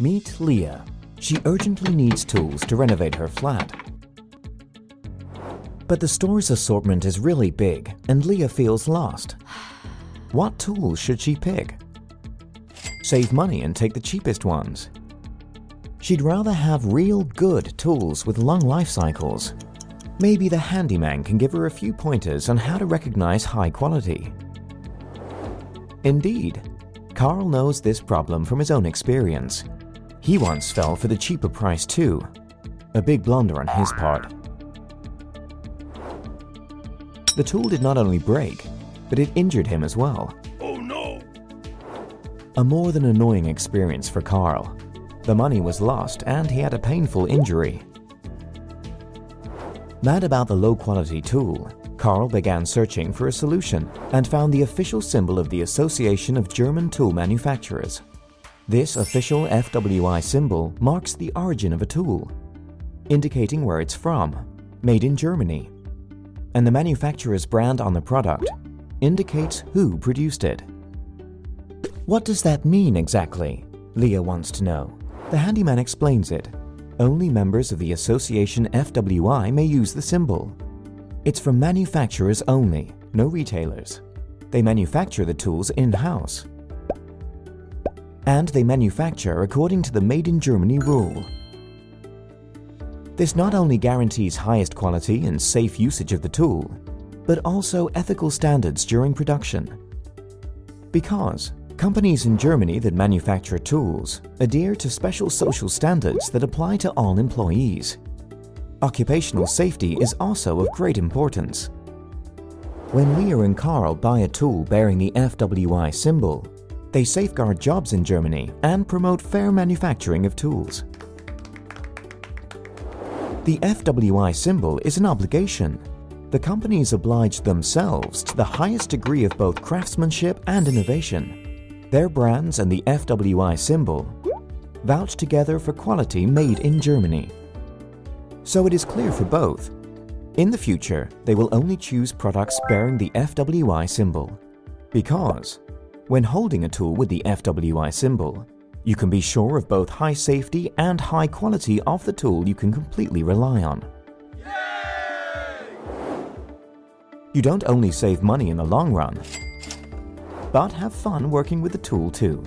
Meet Leah. She urgently needs tools to renovate her flat. But the store's assortment is really big and Leah feels lost. What tools should she pick? Save money and take the cheapest ones. She'd rather have real good tools with long life cycles. Maybe the handyman can give her a few pointers on how to recognize high quality. Indeed, Carl knows this problem from his own experience. He once fell for the cheaper price too. A big blunder on his part. The tool did not only break, but it injured him as well. Oh no! A more than annoying experience for Carl. The money was lost and he had a painful injury. Mad about the low-quality tool, Carl began searching for a solution and found the official symbol of the Association of German Tool Manufacturers. This official FWI symbol marks the origin of a tool, indicating where it's from, made in Germany. And the manufacturer's brand on the product indicates who produced it. What does that mean exactly? Leah wants to know. The handyman explains it. Only members of the association FWI may use the symbol. It's for manufacturers only, no retailers. They manufacture the tools in-house. And they manufacture according to the Made in Germany rule. This not only guarantees highest quality and safe usage of the tool, but also ethical standards during production. Because companies in Germany that manufacture tools adhere to special social standards that apply to all employees. Occupational safety is also of great importance. When Leah and Carl buy a tool bearing the FWI symbol, they safeguard jobs in Germany and promote fair manufacturing of tools. The FWI symbol is an obligation. The companies oblige themselves to the highest degree of both craftsmanship and innovation. Their brands and the FWI symbol vouch together for quality made in Germany so it is clear for both. In the future, they will only choose products bearing the FWI symbol. Because, when holding a tool with the FWI symbol, you can be sure of both high safety and high quality of the tool you can completely rely on. You don't only save money in the long run, but have fun working with the tool too.